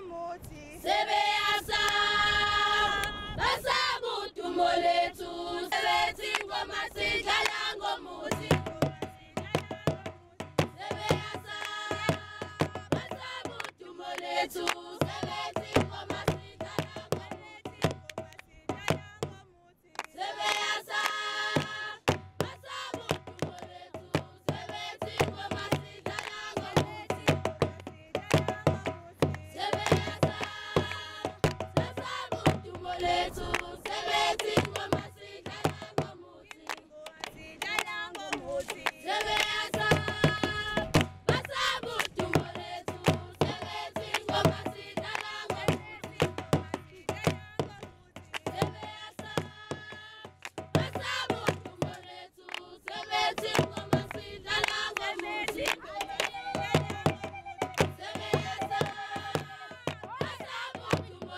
muti sebe yasa basabudumo letu sebethi ingoma sidlala ngomuti sebe yasa basabudumo letu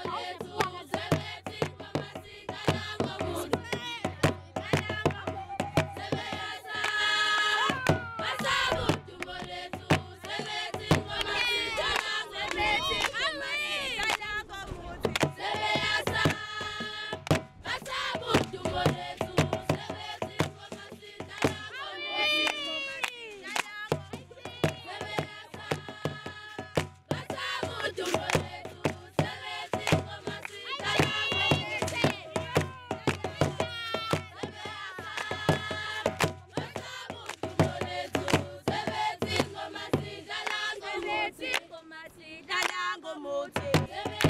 Oh. ngomuthi.